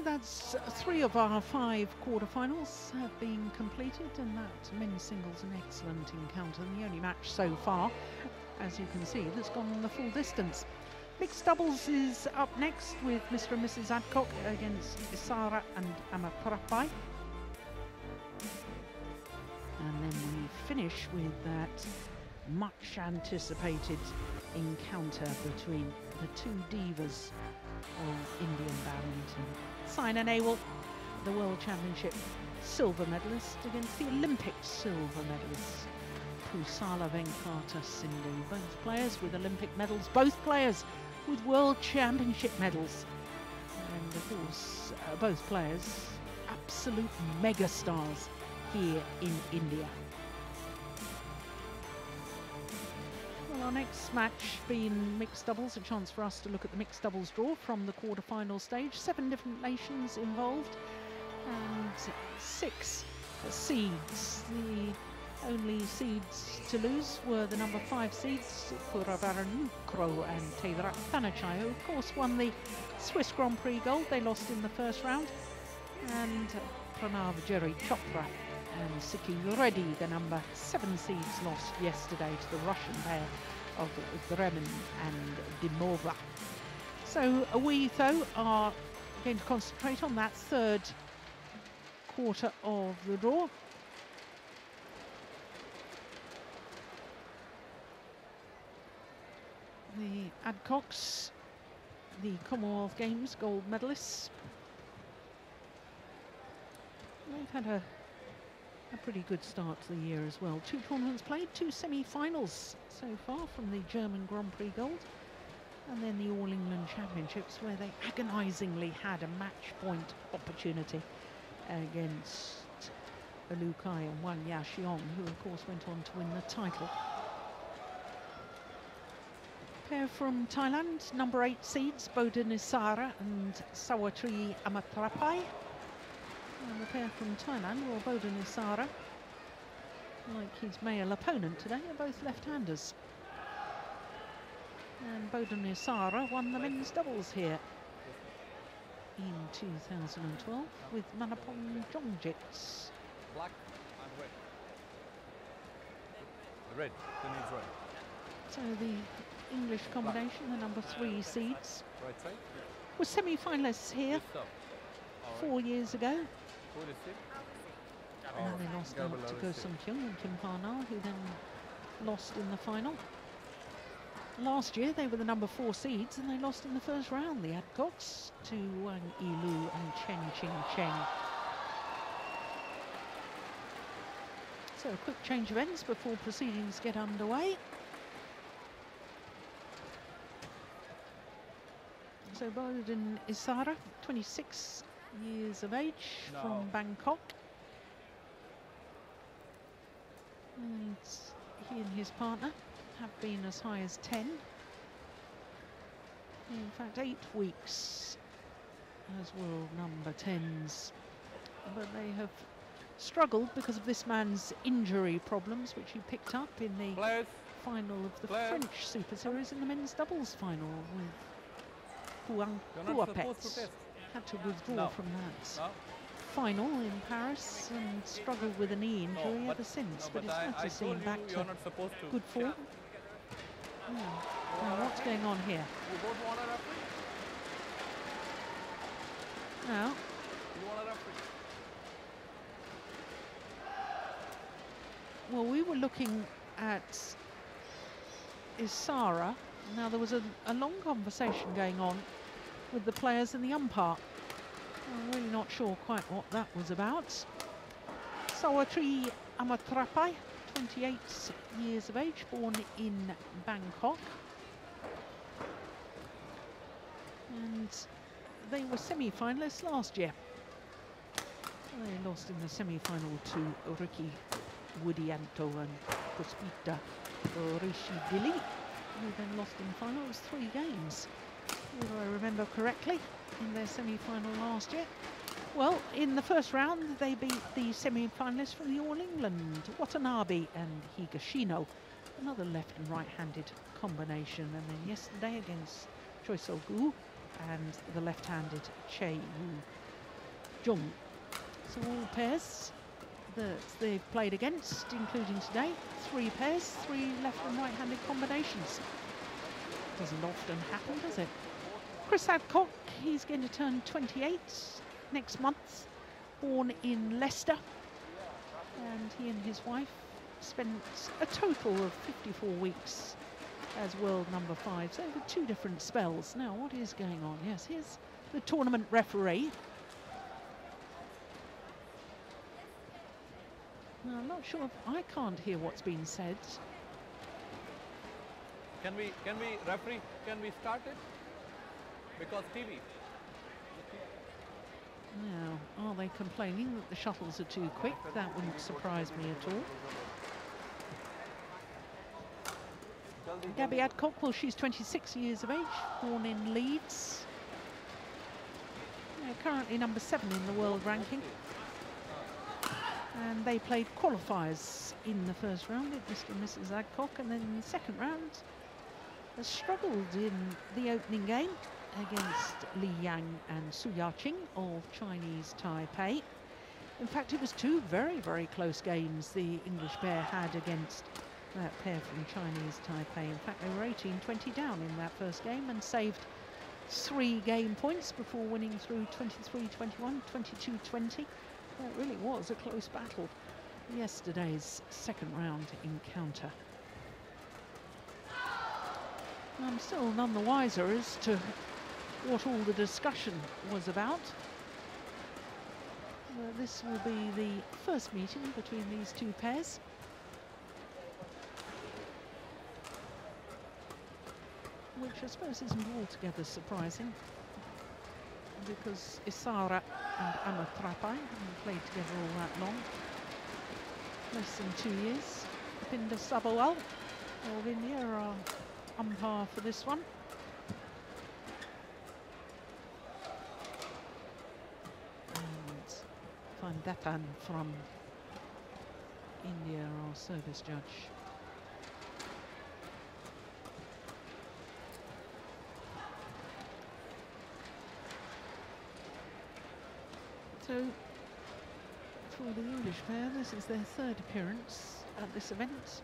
that's uh, three of our five quarterfinals have been completed, and that men's singles an excellent encounter, and the only match so far, as you can see, that's gone the full distance. Mixed doubles is up next with Mr. and Mrs. Adcock against Isara and Amitrapai. And then we finish with that much anticipated encounter between the two divas of Indian badminton. Saina Nehwal, the World Championship silver medalist against the Olympic silver medalist Pusarla Venkata Sindhu. Both players with Olympic medals, both players with World Championship medals. And of course, uh, both players absolute megastars here in India. Match being mixed doubles, a chance for us to look at the mixed doubles draw from the quarter-final stage. Seven different nations involved and six seeds. The only seeds to lose were the number five seeds, Puavaranukroh and Tevrat Thanachai, who of course won the Swiss Grand Prix gold. They lost in the first round. And Pranav Jerry Chopra and Sikki Reddy, the number seven seeds, lost yesterday to the Russian pair of Dremin and Dimova. So we, though, are going to concentrate on that third quarter of the draw. The Adcocks, the Commonwealth Games gold medalists, they've had a a pretty good start to the year as well. Two tournaments played, two semi-finals so far from the German Grand Prix Gold and then the All England Championships where they agonisingly had a match point opportunity against Lu Kai and Huang Yaqiong who of course went on to win the title. Pair from Thailand, number eight seeds, Bodin Isara and Savitree Amitrapai and the pair from Thailand, well, Bodin Isara, like his male opponent today, are both left-handers. And Bodin Isara won the men's doubles here in 2012 with Maneepong Jongjits. Black and red. Red, the needs red. So the English combination, the number three seeds, were semi-finalists here Lift up. All four years ago. Who is it? And then oh. they lost out to Go Sung Kyung and Kim Ha-na, who then lost in the final. Last year they were the number four seeds and they lost in the first round, the Adcocks, to Wang Yilyu and Chen Ching Cheng. So a quick change of ends before proceedings get underway. So Bodin Isara, 26 years of age No. from Bangkok. And he and his partner have been as high as 10. In fact, eight weeks as world number 10s. But they have struggled because of this man's injury problems, which he picked up in the Players. final of the. French Super Series in the men's doubles final with Huang You're not supposed to Huapets. Had to withdraw No. from that No? final in Paris and struggled with a knee injury No, ever since. no, but it's glad to see him back to to. good form. Yeah. Now, what's going on here? You don't want a referee? Now, You want a referee? well, we were looking at Isara. Now, there was a, a long conversation going on with the players and the umpire. I'm really not sure quite what that was about. Savitree Amitrapai, 28 years of age, born in Bangkok. And they were semi-finalists last year. They lost in the semi-final to Ricky Widianto and Puspita Rishi Dilly, who then lost in the final. It was three games, if I remember correctly, in their semi-final last year. Well, in the first round, they beat the semi-finalists from the All England, Watanabe and Higashino, another left and right-handed combination. And then yesterday against Choi Gu and the left-handed Che Wu Jung. So all pairs that they've played against, including today, three pairs, three left and right-handed combinations. Doesn't often happen, does it? Chris Adcock, he's going to turn 28 next month, born in Leicester. And he and his wife spent a total of 54 weeks as world number five. So over two different spells. Now, what is going on? Yes, here's the tournament referee. Now, I'm not sure if I can't hear what's being said. Can we, can we, referee, can we start it? Because TV. Now, are they complaining that the shuttles are too quick? That wouldn't surprise me at all. Gabby Adcock, well, she's 26 years of age, born in Leeds. Currently number seven in the world ranking. And they played qualifiers in the first round, Mr. and Mrs. Adcock, and then in the second round has struggled in the opening game against Li Yang and Su Yaqing of Chinese Taipei. In fact, it was two very, very close games the English pair had against that pair from Chinese Taipei. In fact, they were 18-20 down in that first game and saved three game points before winning through 23-21, 22-20. It really was a close battle yesterday's second round encounter. I'm still none the wiser as to what all the discussion was about. Uh, this will be the first meeting between these two pairs. Which I suppose isn't altogether surprising because Isara and Amitrapai haven't played together all that long. Less than two years. Pinder Sabawal of India are umpire for this one. And from India, our service judge. So, for the English pair, this is their third appearance at this event.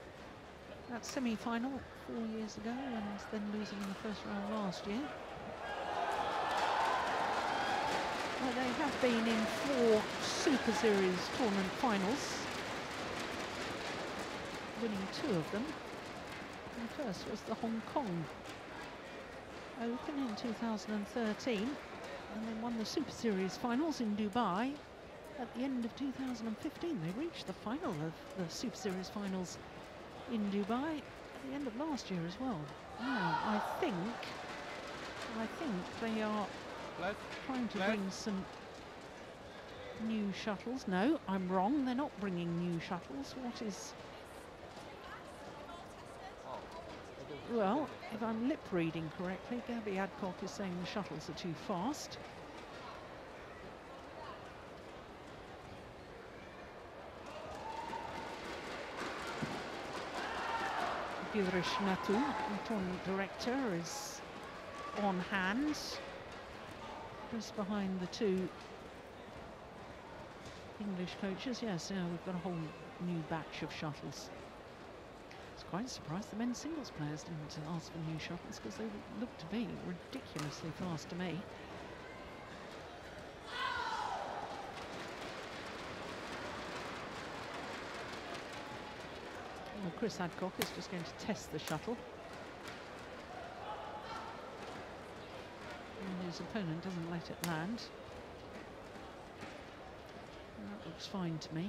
That semi-final four years ago and then losing in the first round last year. Well, they have been in four Super Series tournament finals, winning two of them. And first was the Hong Kong Open in 2013 and then won the Super Series finals in Dubai at the end of 2015. They reached the final of the Super Series finals in Dubai at the end of last year as well. Now, I think, I think they are trying to bring some new shuttles. No, I'm wrong. They're not bringing new shuttles. What is... Well, if I'm lip reading correctly, Gabby Adcock is saying the shuttles are too fast. Girish Natu, the tournament director, is on hand, just behind the two English coaches. Yes, yeah, we've got a whole new batch of shuttles. I was quite surprised the men's singles players didn't ask for new shuttles because they looked to be ridiculously fast to me. Well, Chris Adcock is just going to test the shuttle. And his opponent doesn't let it land. that looks fine to me.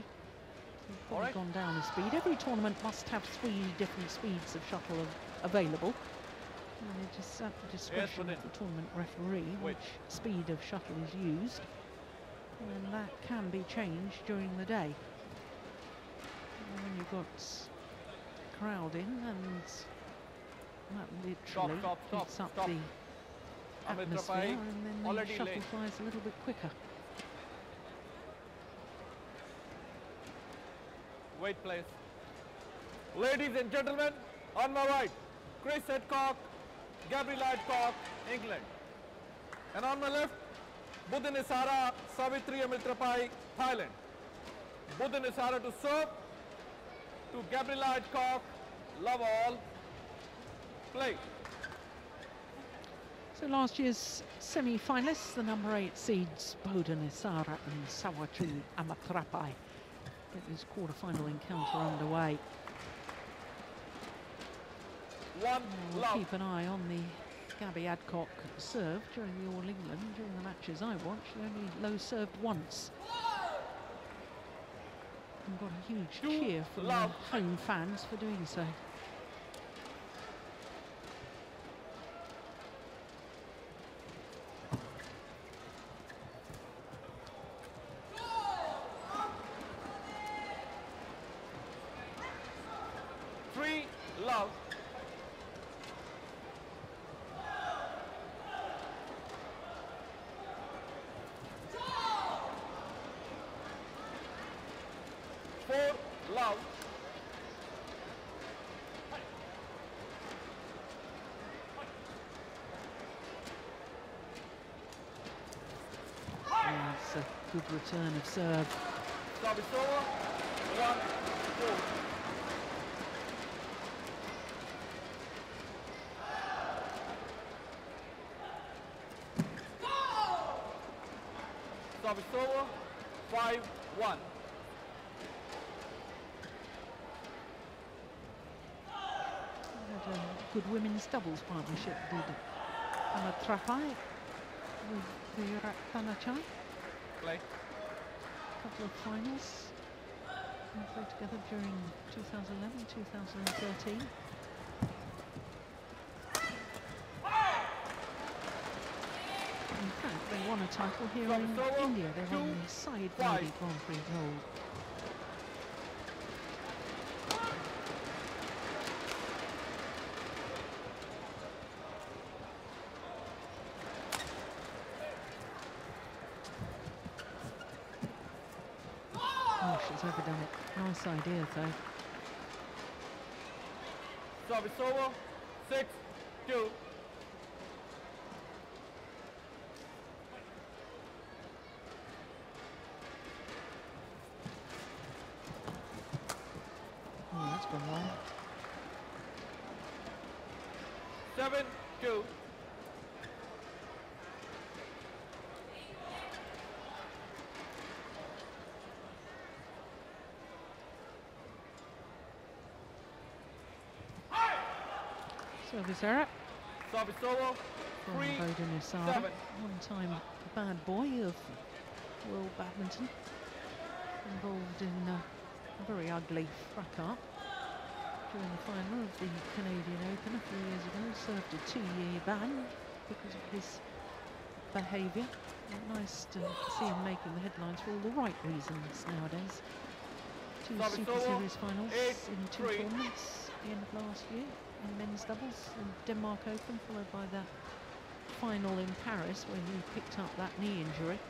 He's probably right. gone down a speed. Every tournament must have three different speeds of shuttle av available. And it is at the discretion yes, of the tournament referee which speed of shuttle is used. And that can be changed during the day. And when you've got crowd in and that literally stop, stop, stop, up the atmosphere and then the shuttle late. flies a little bit quicker. Wait please. Ladies and gentlemen, on my right, Chris Adcock, Gabriel Adcock, England. And on my left, Buddhinisara Savitree Amitrapai, Thailand. Bodin Isara to serve to Gabriela Adcock, love all, play. So last year's semi-finalists, the number eight seeds Bodin Isara and Savitree Amitrapai get this quarter-final encounter underway. One We'll love. keep an eye on the Gabby Adcock serve during the All England. During the matches I watched, she only low served once. And got a huge cheer from the love. home fans for doing so. Three love. Four love. That's a good return of serve. Service over. One, four. Service over. Five, one. Had a good women's doubles partnership, did Anna Trapai with Virat Thanachai. Play. Finals and played together during 2011, 2013. In fact, they won a title here in uh, India. They won the Syed. Modi Grand Prix Gold. Oh, she's overdone it. Nice idea, though. Service. Six, two. Oh, that's gone wrong. Seven, two. Service error Service over. from Three, Isara, seven. one-time bad boy of world badminton, involved in uh, a very ugly fracas during the final of the Canadian Open a few years ago. Served a two-year ban because of his behaviour. Nice to see him making the headlines for all the right reasons nowadays. Two Super. Series finals Eight, in two three. tournaments at the end of last year in men's doubles and Denmark Open, followed by the final in Paris where he picked up that knee injury.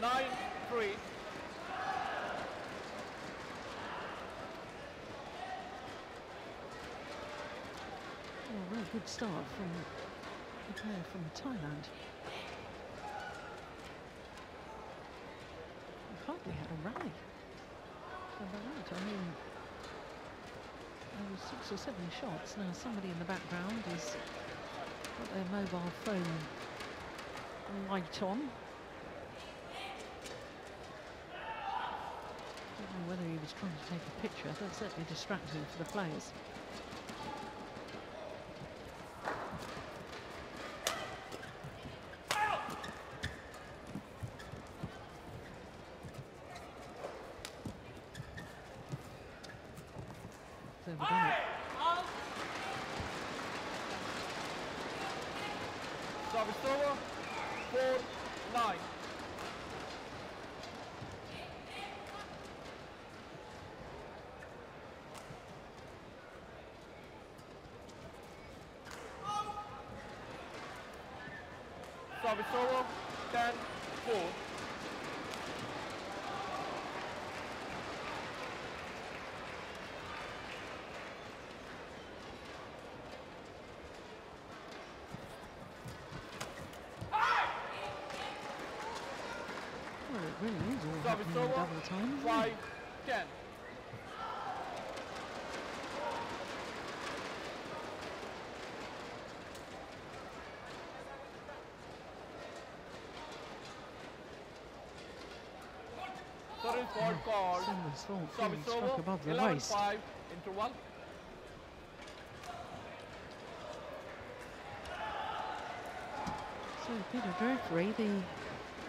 Nine, three. Oh, a very good start from the player from Thailand. He hardly had a rally. I mean, there were six or seven shots. Now somebody in the background has got their mobile phone light on. I don't know whether he was trying to take a picture. That's certainly distracting for the players. It's overdone it. Service over. Four, nine. Service over. Ten, four. Service happening in double time. isn't it? 5 10. Service fault called. Silver's fault Service being struck above the 11 waist. 5 interval. So Peter Jeffrey, the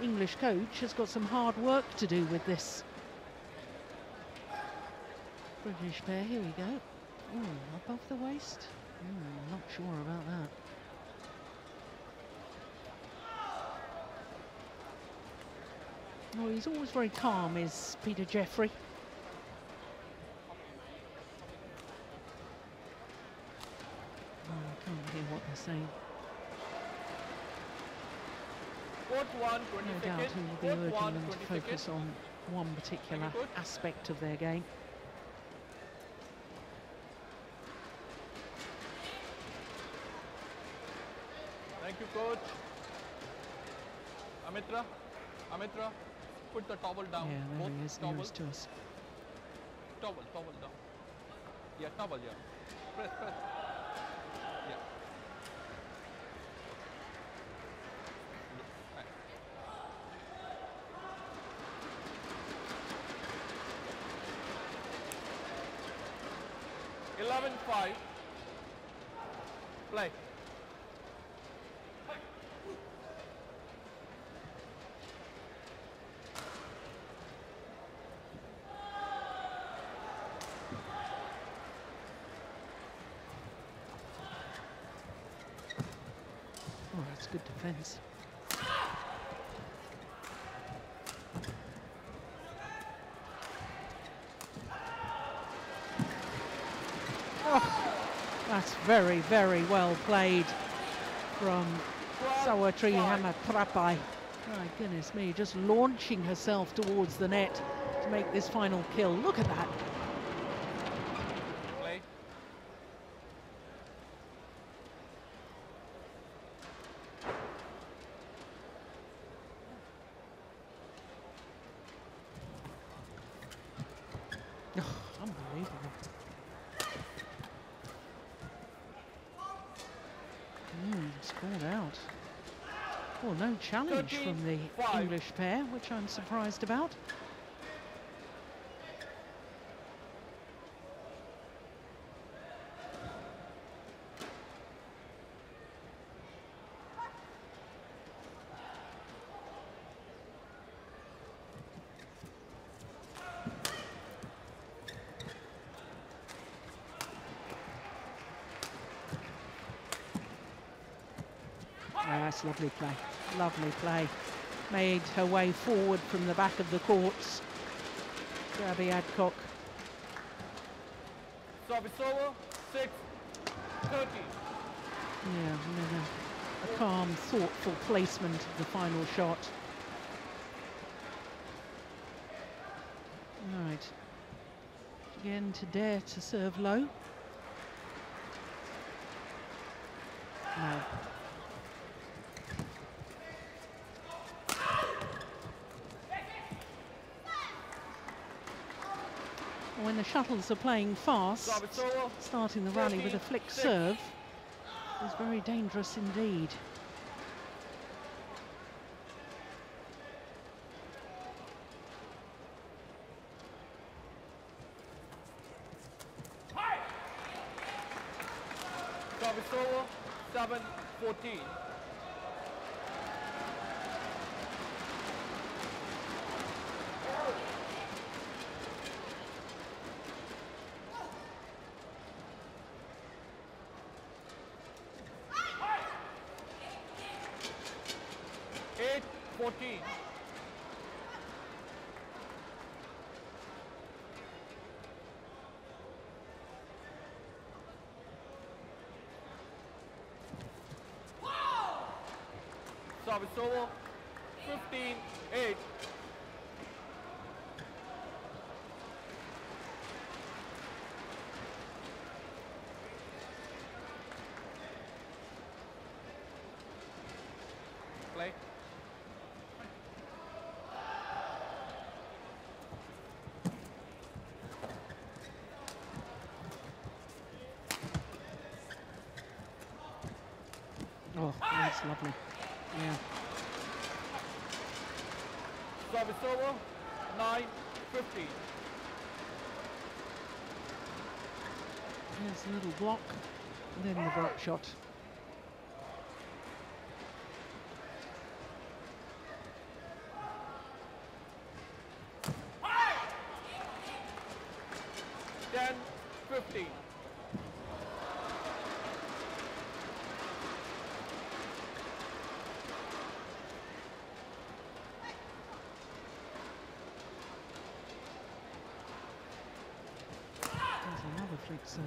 English coach, has got some hard work to do with this. British pair, here we go. Ooh, above the waist? Hmm, not sure about that. Oh, he's always very calm, is Peter Jeffrey. Oh, I can't hear what they're saying. 1 No doubt he will be urging 1 them to focus on one particular aspect of their game. Thank you, coach. Amitra, Amitra, put the towel down. yeah, there Both he is, towel, nearest to us. towel, towel down. Yeah, towel, yeah. Press, press. Yeah. Yeah, right. Eleven five. Play. Oh, that's good defence. That's very, very well played from Savitree Amitrapai. My goodness me, just launching herself towards the net to make this final kill. Look at that. Play. Oh, unbelievable. Scored out. Well, no challenge from the 13-5. English pair, which I'm surprised about. Oh, that's lovely play. Lovely play. Made her way forward from the back of the courts. Gabby Adcock. Over. Six. Thirty. Yeah, and a, a calm, thoughtful placement of the final shot. All right. Again to dare to serve low. No. Shuttles are playing fast, starting the rally with a flick serve. Is very dangerous indeed. Kavisovo, 15-8. Over. 9 15. There's a little block, and then the drop shot. Ten fifteen. There's another flick serve.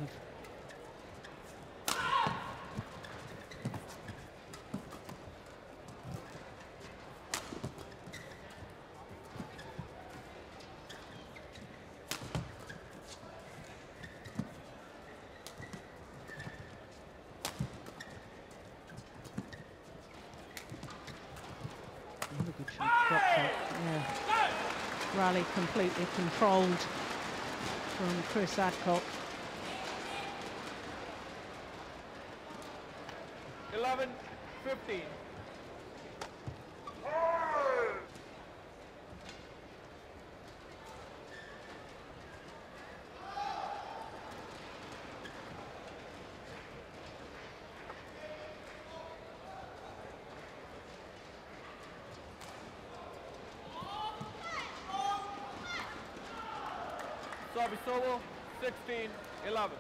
Another good shot, drop shot, yeah. Rally completely controlled from Chris Adcock. 11 15. Over. 16 11.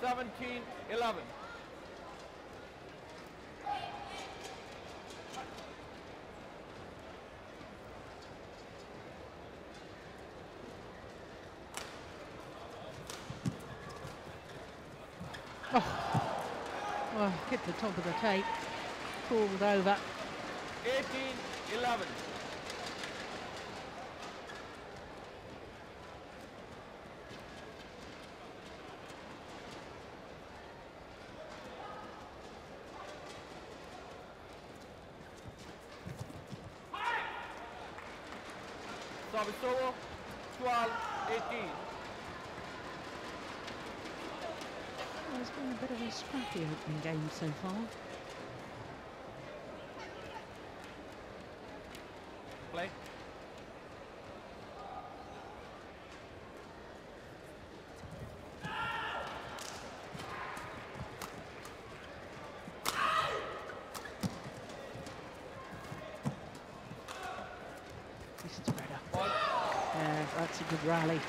Seventeen, eleven. the top of the tape. Called over. 18 11. Scrappy opening game so far. Play. This is better. Yeah, that's a good rally.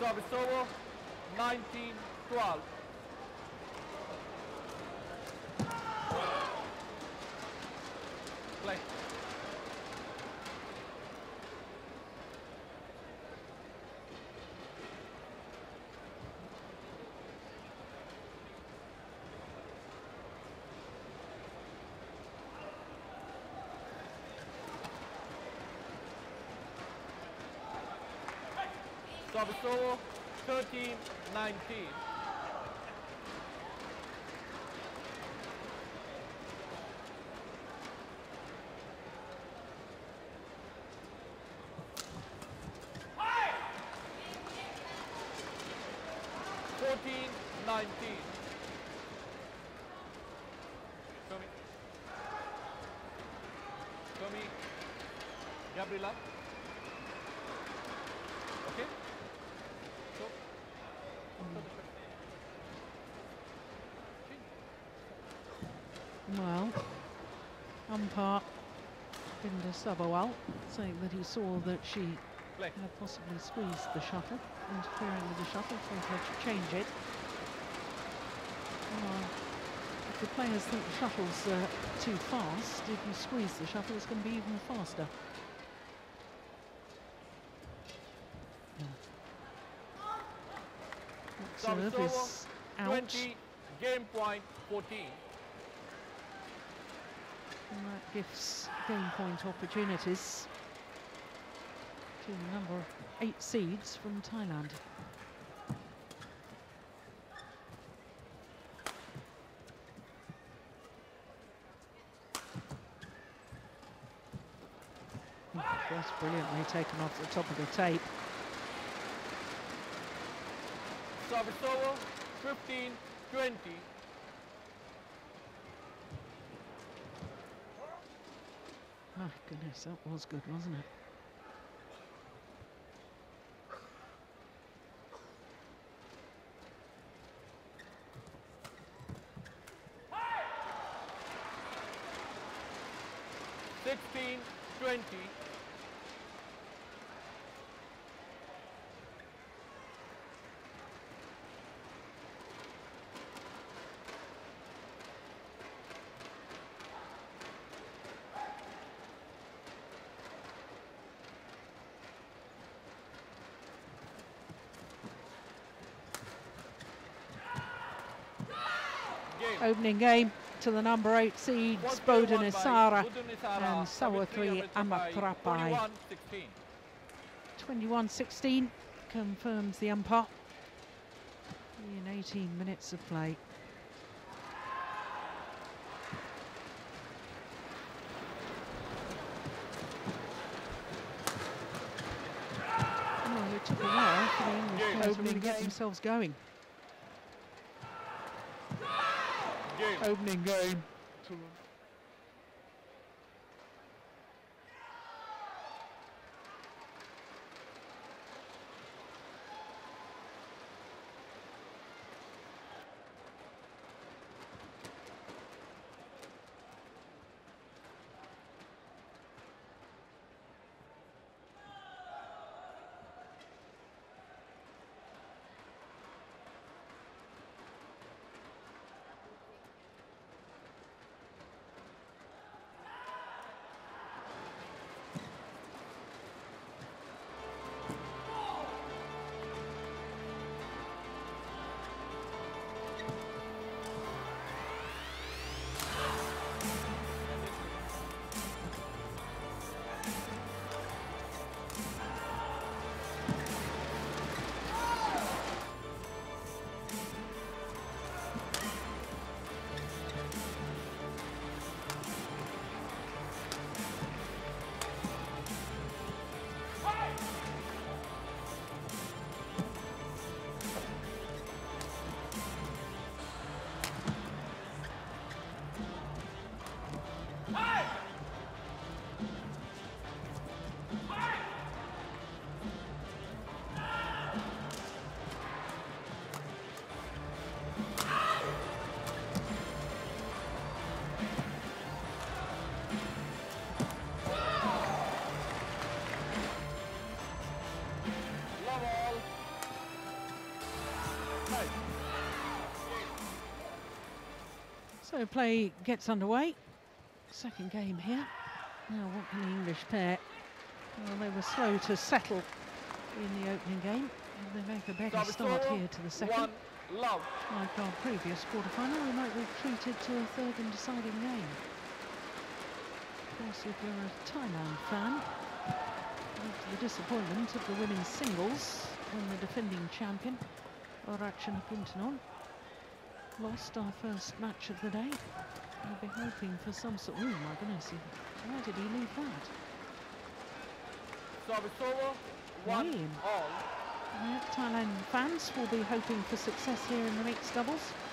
Service over. 19, 12. Play. Service over. 13, 19. Fourteen, nineteen. Show. Gabriela. Okay? Show. Show the shot. Change. Well, umpire Binder Sabawal saying that he saw that she Play. had possibly squeezed the shuttle, interfering with the shuttle, so he had to change it. Well, if the players think the shuttle's uh, too fast, if you squeeze the shuttle, it's going to be even faster. Service serve is out. 20, game point 14 gives game point opportunities to the number eight seeds from Thailand. That's brilliantly taken off the top of the tape. Savisovo, 15, 20, goodness, that was good, wasn't it? Sixteen, twenty. Game. Opening game to the number eight seeds, One player Bodin won by Isara. And Savitree Amritsar by Amitrapai. 21-16. 21-16 confirms the umpire in 18 minutes of play. Oh, it took a while for the English to get themselves going. Opening game. So play gets underway. Second game here. Now what can the English pair? Well, they were slow to settle in the opening game. And they make a better start here to the second. One. Love. Like our previous quarter-final, we might be treated to a third and deciding game. Of course, if you're a Thailand fan, after the disappointment of the women's singles when the defending champion, Ratchanok Intanon, lost our first match of the day, we'll be hoping for some sort... of... Oh my goodness, he- where did he leave that? Over. One. All. Thailand fans will be hoping for success here in the mixed doubles.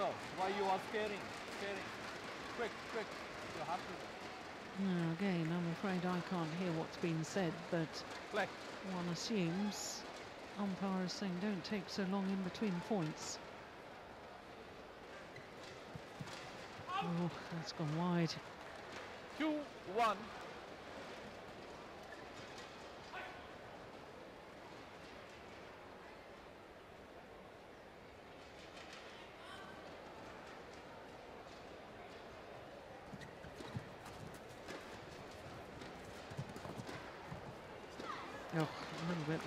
So, why you are scaring? Scaring. Quick, quick. You have to. Again, I'm afraid I can't hear what's been said, but one assumes umpire is saying don't take so long in between points. Oh, that's gone wide. 2-1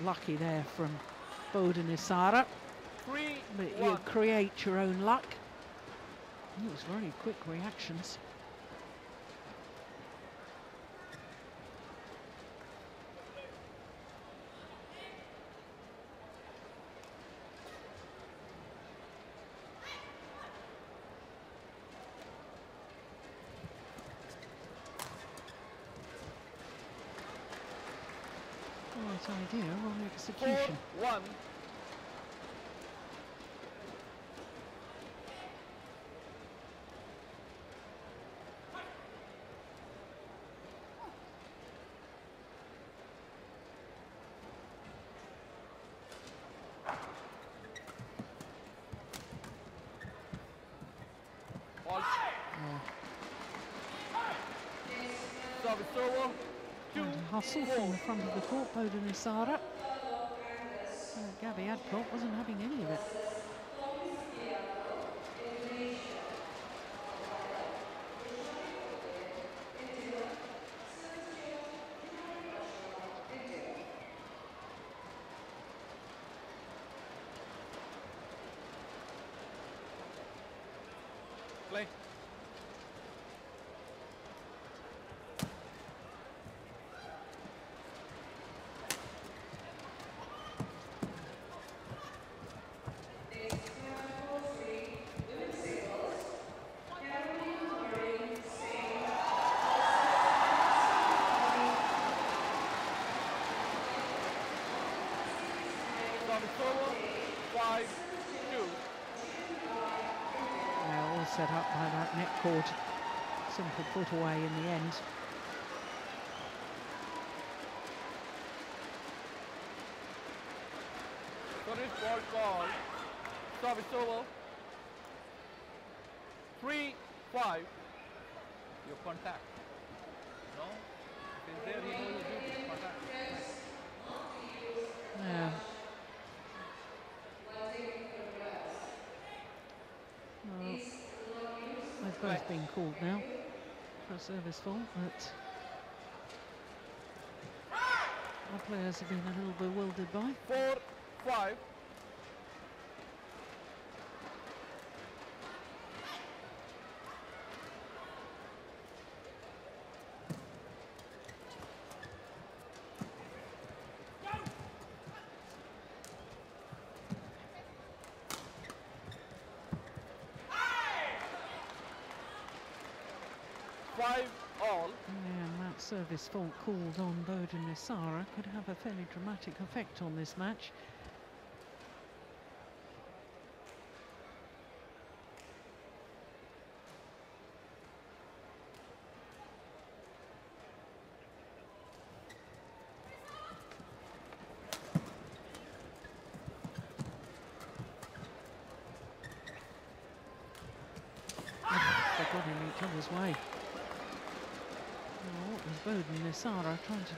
lucky there from Bodin Isara, Three. but you create your own luck. It was very quick reactions. Idea, wrong Four, one. Ball. Service over. Two, and a hustle from the front of the court, Bodin Isara. Gabby wasn't having any of it. play. Service over. Five, two. Yeah, all set up by that net cord. Simple put away in the end. Service ball call. Service over. Three, five. Your contact. No? If it's there, he knows his duty. Contact. Yeah. Well, they've both Right. been called now for a service fault, but our players have been a little bewildered by. Four, five. Five all. Yeah, and that service fault called on Bodin Isara could have a fairly dramatic effect on this match. Ah. They got in each other's way. What Isara trying to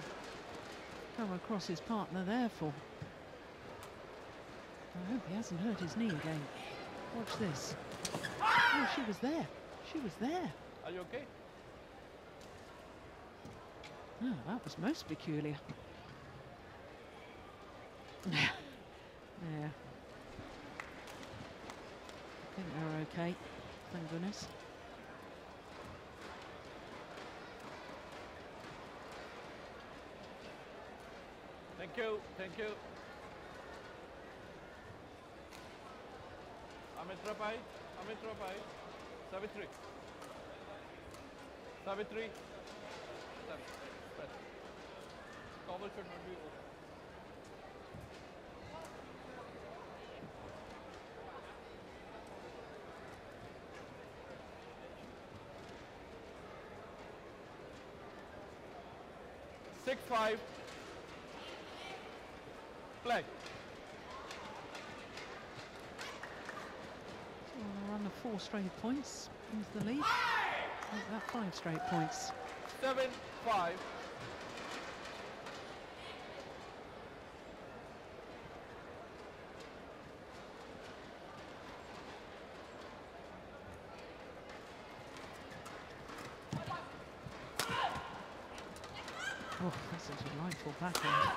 come across his partner there for? I hope he hasn't hurt his knee again. Watch this. Oh, she was there. She was there. Are you okay? Oh, that was most peculiar. yeah. I think they're okay. Thank goodness. Thank you, thank you. Amitrapai, Amit Rapai, Savitree. Savitree. Should not be open. Six five. Play. So on a run of four straight points into the lead. That five straight points. Seven five. Oh, that's a delightful backhand.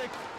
six.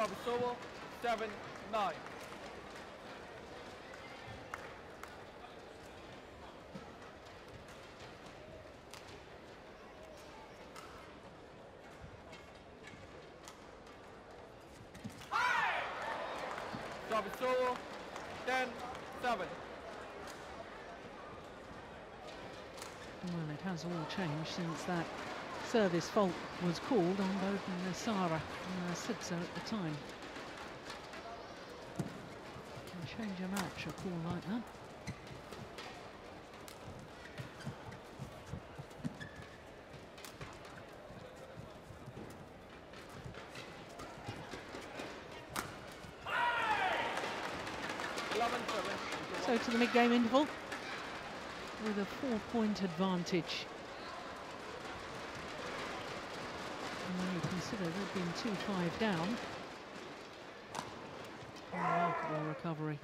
Service over. Ten, seven. Well, it has all changed since that service fault was called on Bodin Isara. And I said so at the time. Can change a match, a call like that. So to the mid-game interval with a four-point advantage. And when you consider they've been 2-5 down, remarkable recovery.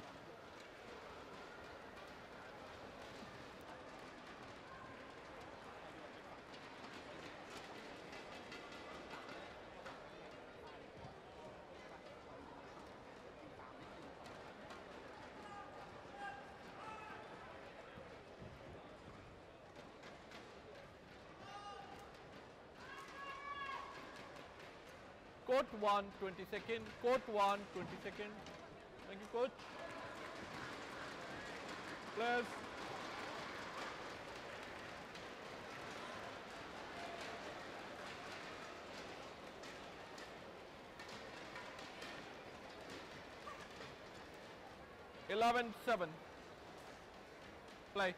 Court 1, 20 second. Court 1, 20 second. Thank you, coach. Players. Eleven seven. Play.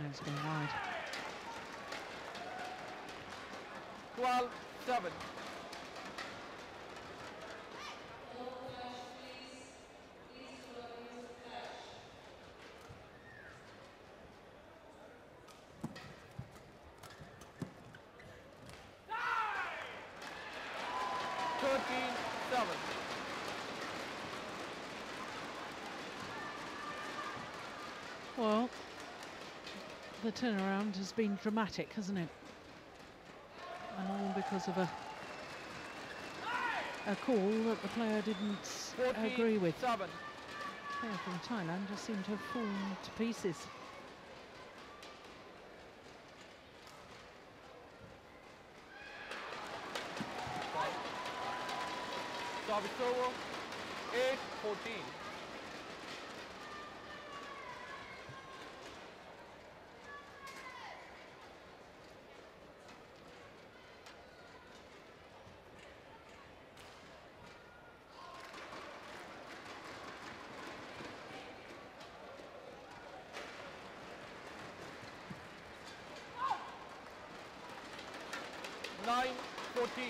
And it's been wide. 12 7. Well, the turnaround has been dramatic, hasn't it? And all because of a a call that the player didn't 14 agree with. seven. player from Thailand just seemed to have fallen to pieces. Service over. Eight 914.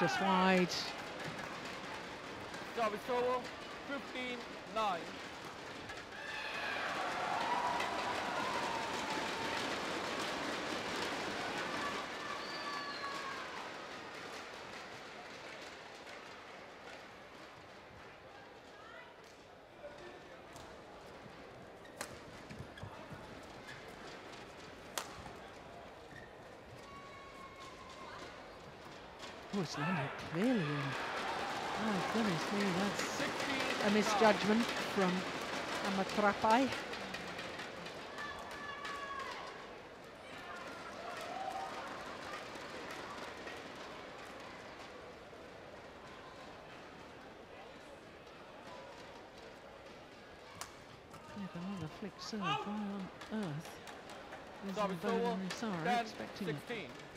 just wide. Service over. 15 9. Oh, it's landed clearly in. Oh, goodness me, that's a misjudgment from Amitrapai. Flick serve. Why on earth is Service over. Bodin Isara 10 expecting it? 16.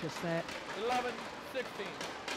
Precious that. 11-16.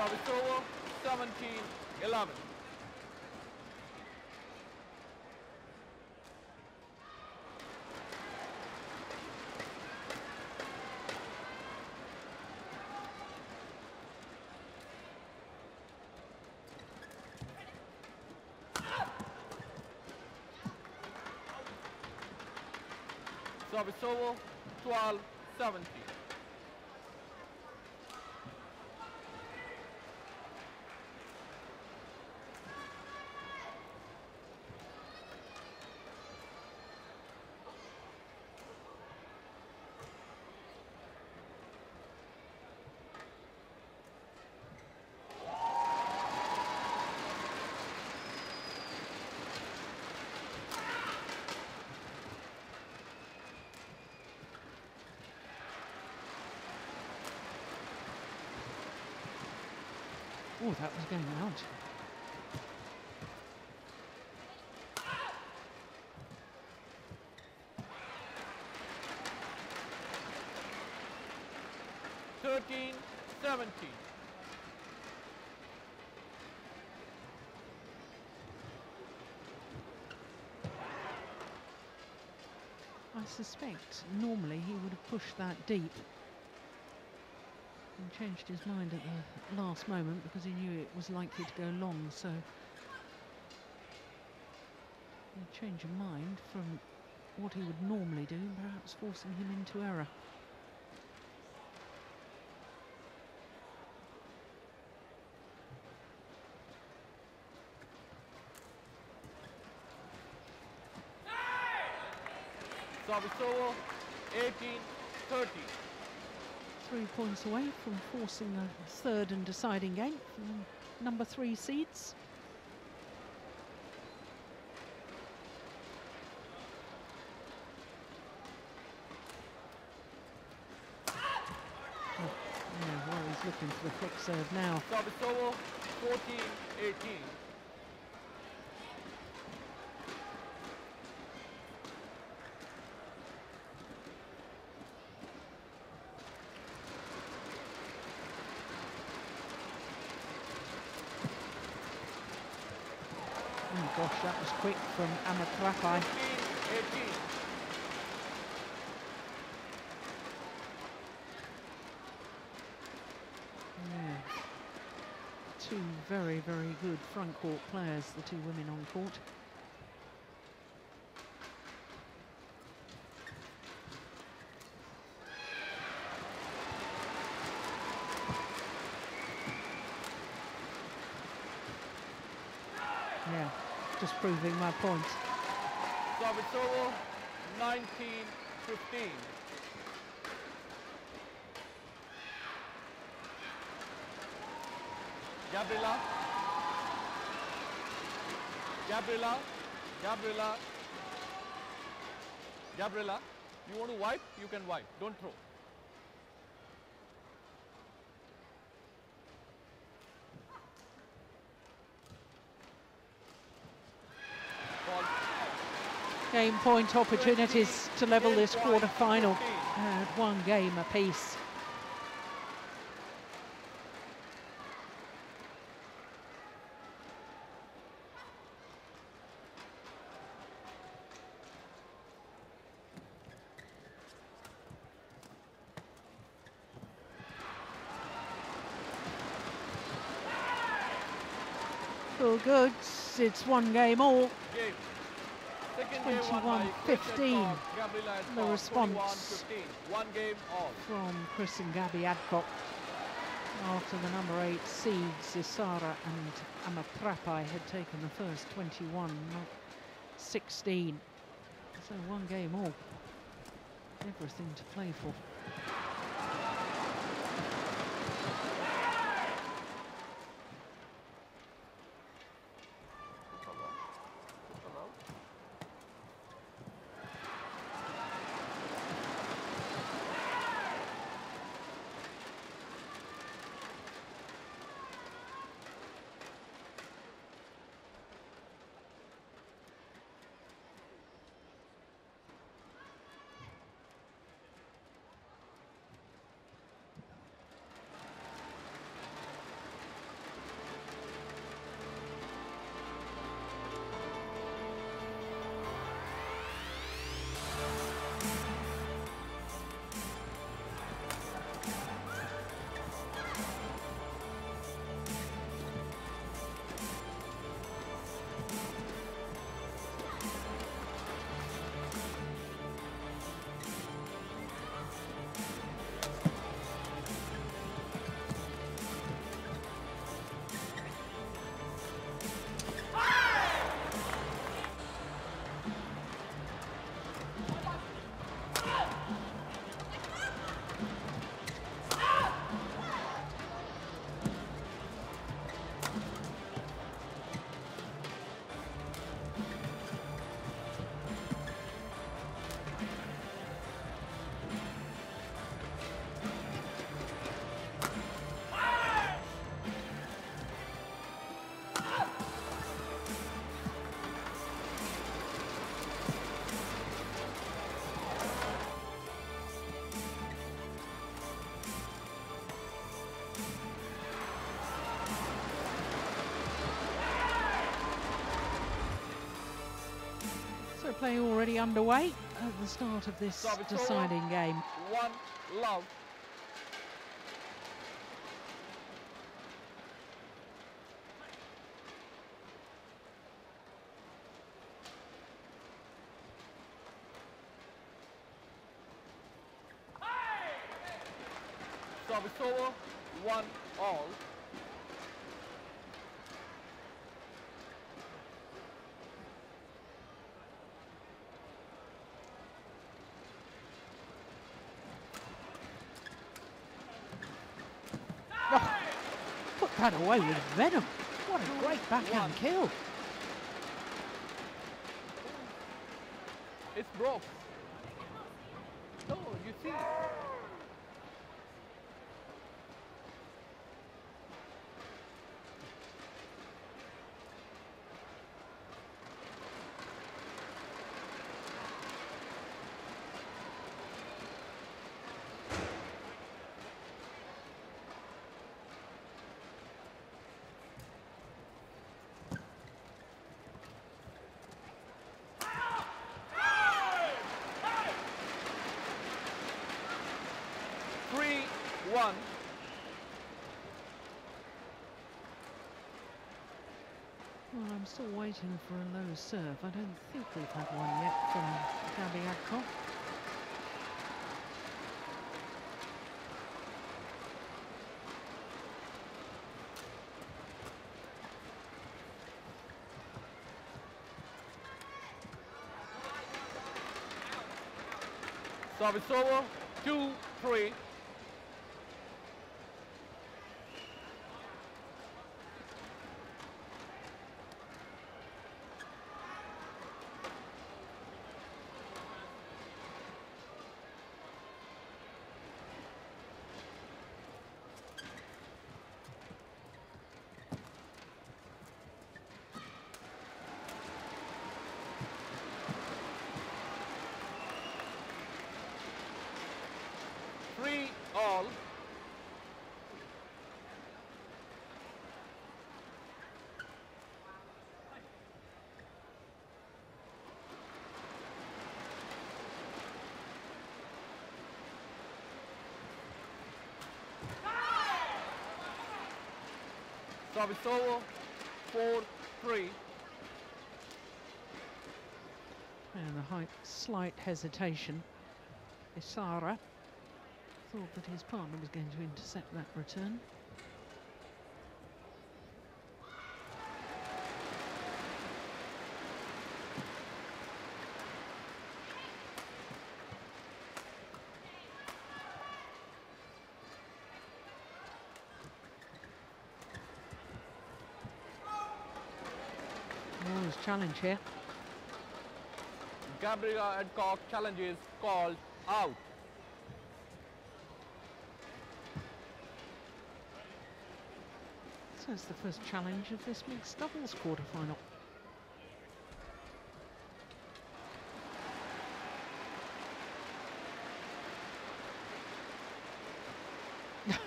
Service over. 17 11. Service over. 12 17. Oh, that was going out. Thirteen, seventeen. I suspect normally he would have pushed that deep changed his mind at the last moment because he knew it was likely to go long, so a change of mind from what he would normally do, perhaps forcing him into error. Savisovo, 18-30. Three points away from forcing a third and deciding game from number three seeds. Oh, yeah, well, he's looking for the quick serve now. Service over. 14, 18. Oh gosh, that was quick from Amitrapai. 15, 18. Yeah. Two very, very good front court players, the two women on court. just proving my point. Service over, 19 15. Gabriela. Gabriela. Gabriela. Gabriela. You want to wipe? You can wipe. Don't throw. Game point opportunities to level this quarter final at uh, one game apiece. All good. It's one game all. Game. Second game won 21, by Chris and 15. Tom. Gabriela has The response. From Chris and Gabby Adcock after the number eight seeds Isara and Amitrapai had taken the first 21, not 16. So one game all. Everything to play for. Play already underway at the start of this Service over. deciding game. One love. Service over, one all. That away with venom. What a great backhand kill. It's broke. No, oh, you see. still waiting for a low serve. I don't think we've had one yet from Gabby Service two, three. Four, three. And a height, slight hesitation. Isara thought that his partner was going to intercept that return. Oh, here. Gabrielle Adcock challenge is called out. So it's the first challenge of this mixed doubles quarterfinal.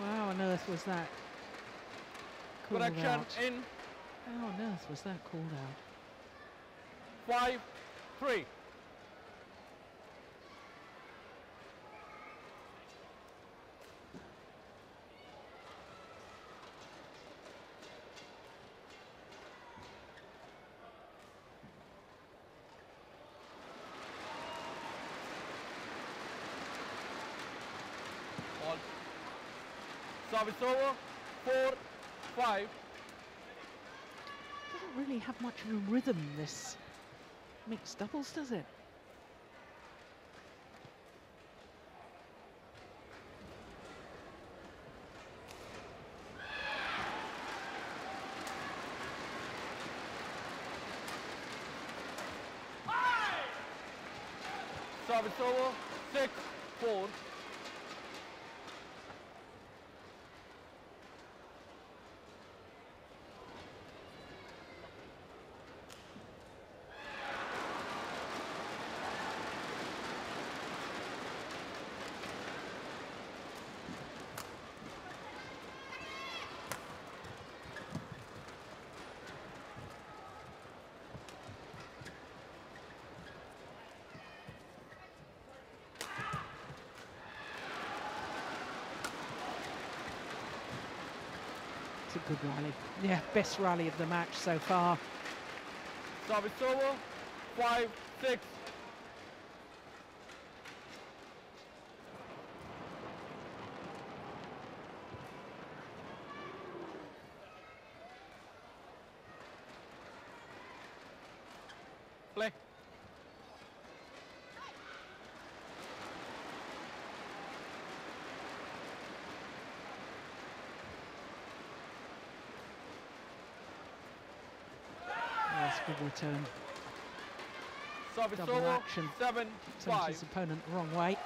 Wow on earth was that Correction in How on earth was that called out? five, three. All. Service over. Four, five. Really have much of a rhythm, this mixed doubles, does it? Service over. Six, four. A good rally. Yeah, best rally of the match so far. Service. Five, six. Play. Return. Service Double over. action. Seven, Sent five. his opponent the wrong way.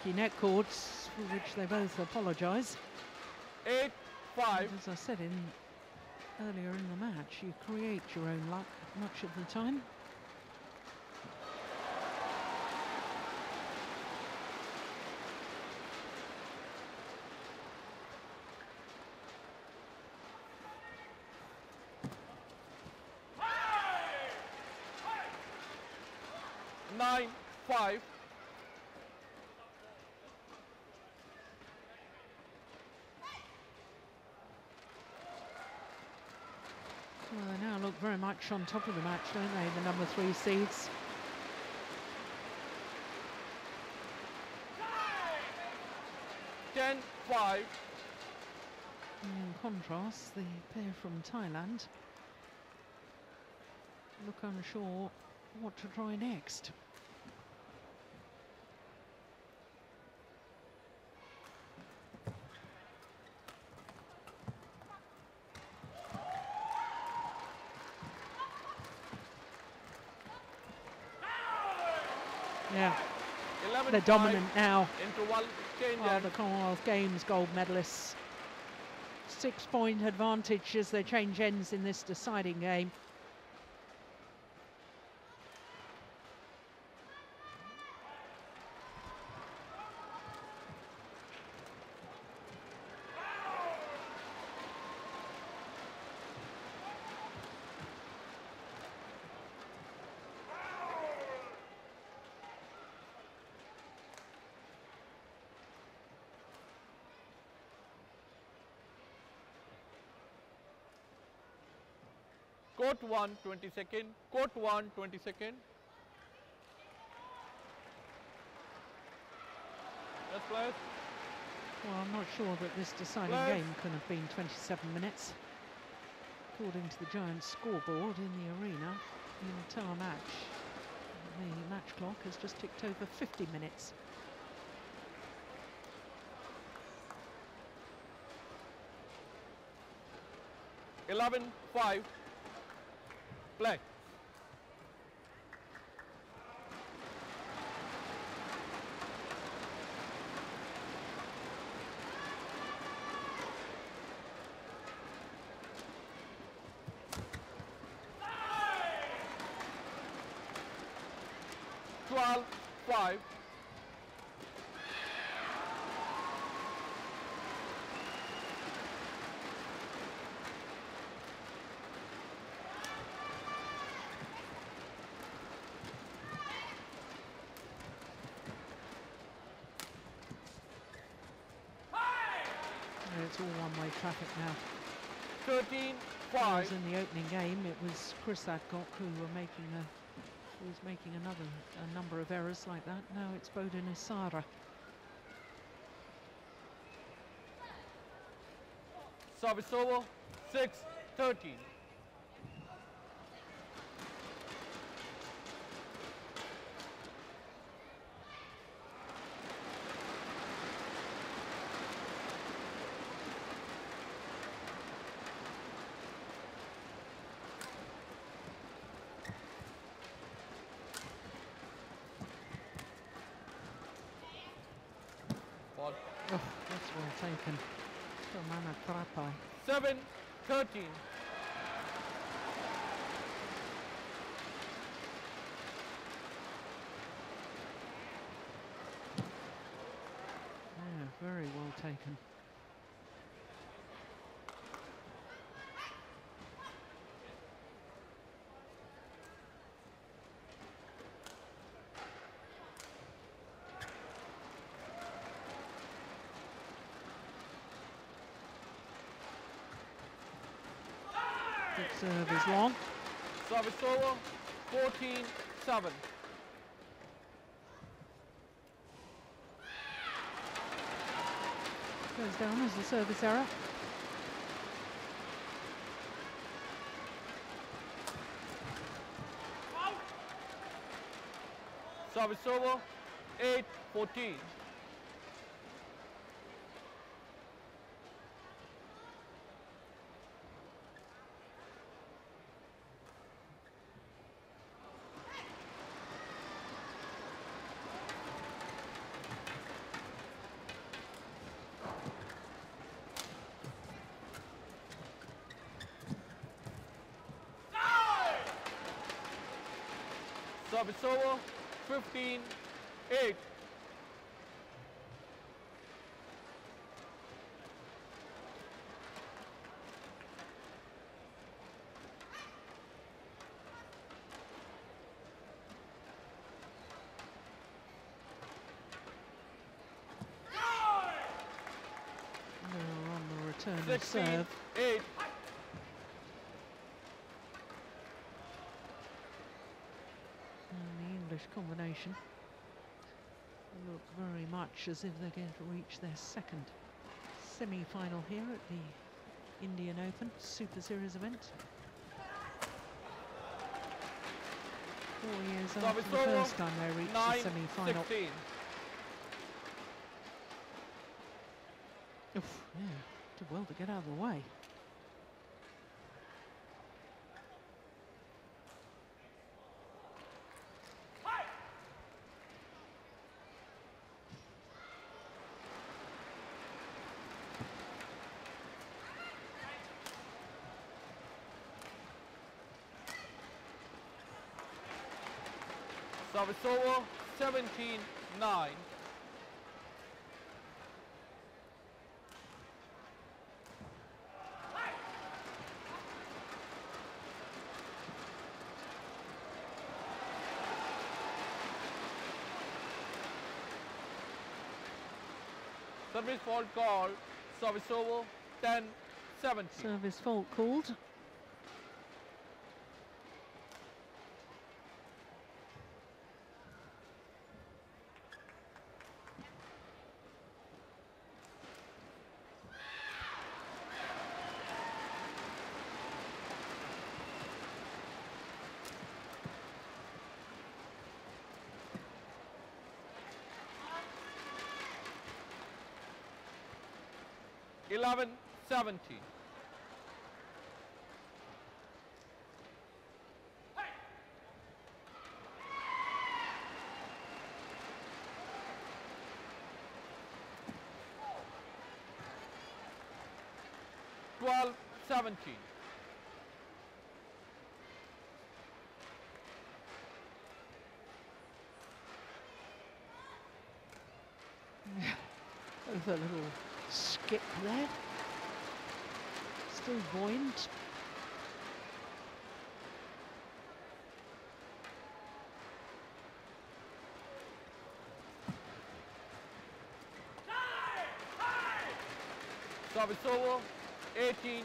Lucky net cords, for which they both apologise. Eight, five. And As I said in earlier in the match, you create your own luck much of the time. Nine, five. Look very much on top of the match, don't they? The number three seeds. Ten, five. In contrast, the pair from Thailand look unsure what to try next. Yeah, 11, they're dominant now. Interval change are the Commonwealth Games gold medalists. Six point advantage as they change ends in this deciding game. court 1, 20 second. Court 1, 20 second. Yes, players. Well, I'm not sure that this deciding Hello? game can have been 27 minutes. According to the Giants scoreboard in the arena, the entire match, the match clock has just ticked over 50 minutes. Eleven, five. Play. it's all one-way traffic now. 13 5. In the opening game, it was Chris Adcock who were making a who was making another a number of errors like that. Now it's Bodin Isara. Service over, 6 13. Thirteen. Service serve is long. Service over, 14-7. Goes down as a service error. Service over, 8-14. Job is over. 15, 8. Sixteen, serve. eight. Look very much as if they're going to reach their second semi-final here at the Indian Open Super Series event. Four years So after the first time they reached the semi-final. 16. Oof, yeah, did well to get out of the way. Service over, 17, 9. Service fault called, service over, 10, 17. Service fault called. Eleven, seventeen. Twelve, seventeen. With a little skip there. Still buoyant. Service over, 18,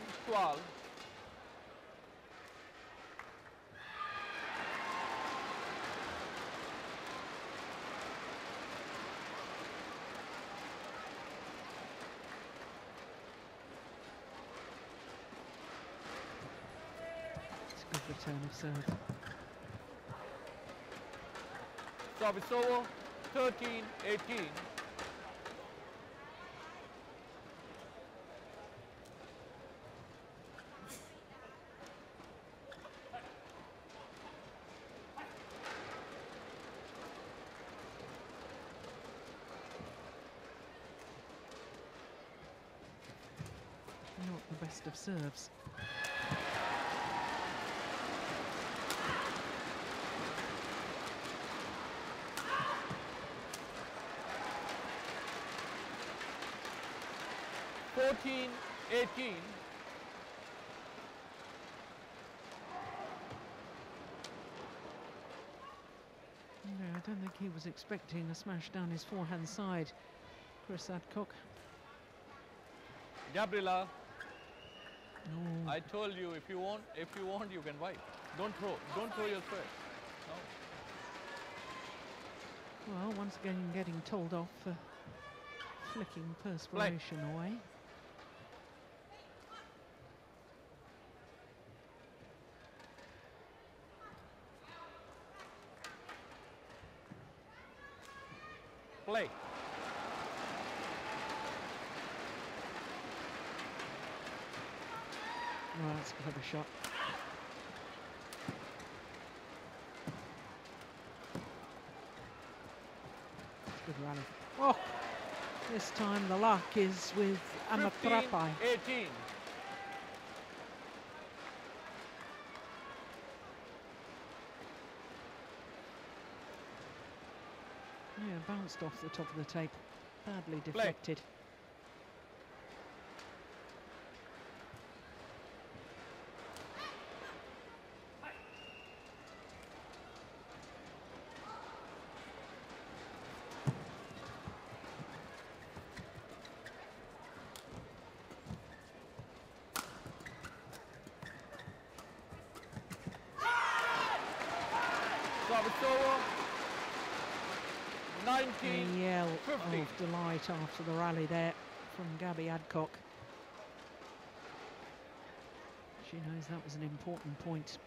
12. It's return of serve. Service over, 13, 18. Not the best of serves. Fourteen, eighteen. No, I don't think he was expecting a smash down his forehand side. Chris Adcock. Gabriela, Oh, I told you if you want, if you want, you can wipe. Don't throw. Don't throw your thread. No. well, once again getting told off for flicking perspiration away. Play. Oh, that's a clever shot. That's good rally. Oh, this time the luck is with 15, Amitrapai. 18. Yeah, bounced off the top of the tape. Badly deflected. Service over. A yell 50. of delight after the rally there from Gabby Adcock. She knows that was an important point.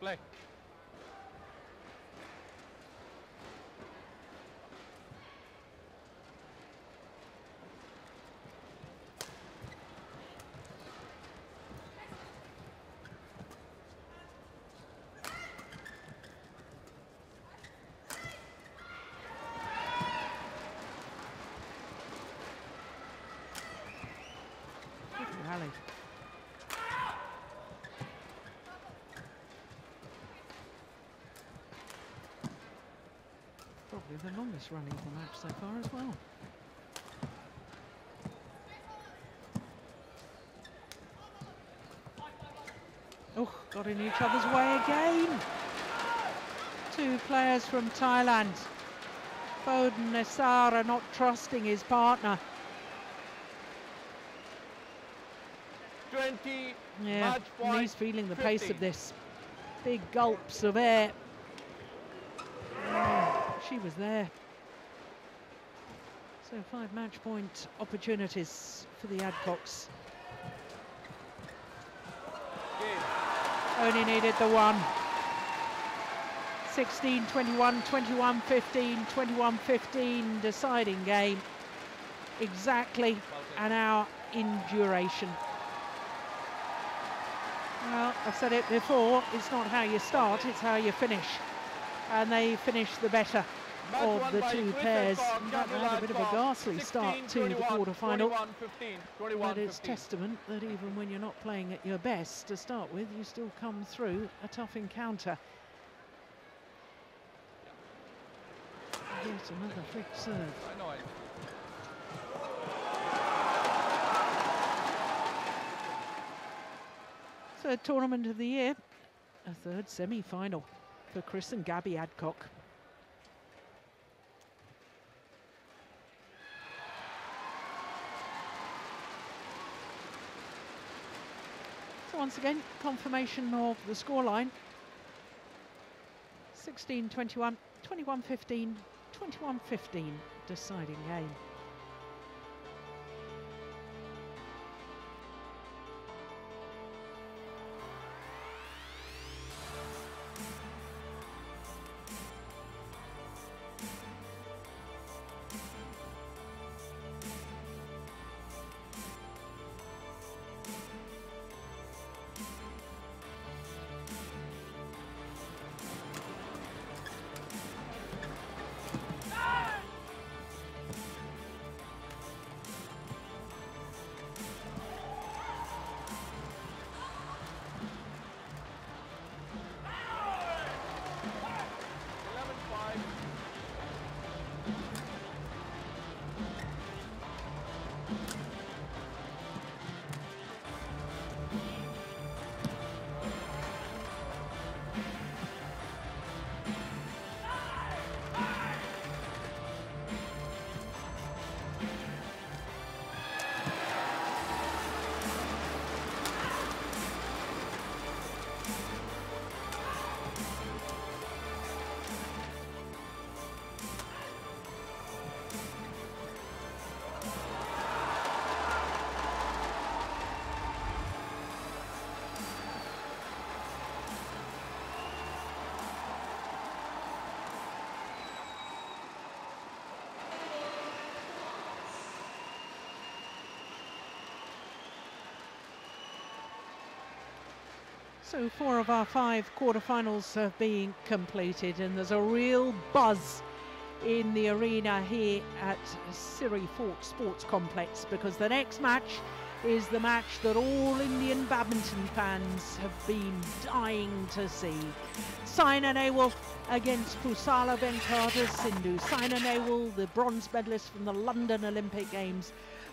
Play. Good rally. Probably the longest rally of the match so far as well. Oh, got in each other's way again. Two players from Thailand. Bodin Isara not trusting his partner. 20. Yeah, Match point. he's feeling the pace of this. Big gulps of air. She was there. So five match point opportunities for the Adcocks. Only needed the one. 16, 21, 21, 15, 21, 15 deciding game. Exactly an hour in duration. Well, I've said it before, it's not how you start, it's how you finish. And they finish the better of the two pairs. That In fact, they Gabby had a bit of a ghastly start 16, to the 21, quarter-final. 21, 15, 21, But it's 15. testament that even when you're not playing at your best to start with, you still come through a tough encounter. Yet another flick serve. I know. I Third tournament of the year, a third semi-final for Chris and Gabby Adcock. Once again, confirmation of the scoreline. 16-21, 21-15, 21-15 deciding game. So four of our five quarterfinals have been completed and there's a real buzz in the arena here at Siri Fort Sports Complex because the next match is the match that all Indian badminton fans have been dying to see. Saina Nehwal against Pusarla Venkata Sindhu. Saina Nehwal, the bronze medalist from the London Olympic Games.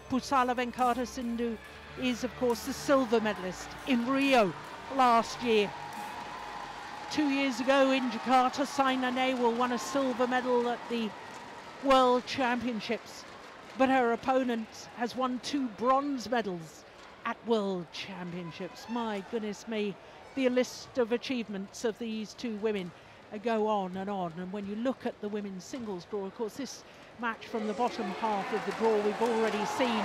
Pusarla Venkata Sindhu is, of course, the silver medalist in Rio last year. Two years ago in Jakarta, Saina Nehwal won a silver medal at the World Championships, but her opponent has won two bronze medals at World Championships. My goodness me, the list of achievements of these two women go on and on. And when you look at the women's singles draw, of course, this match from the bottom half of the draw, we've already seen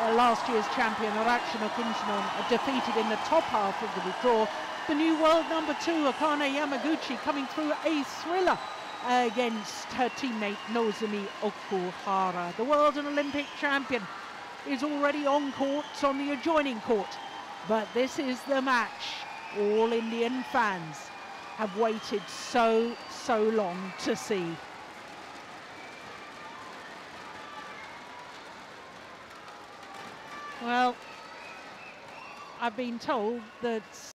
uh, last year's champion Ratchanok Intanon defeated in the top half of the draw. The new world number two, Akane Yamaguchi, coming through a thriller against her teammate Nozomi Okuhara. The world and Olympic champion is already on court, on the adjoining court. But this is the match all Indian fans have waited so, so long to see. Well, I've been told that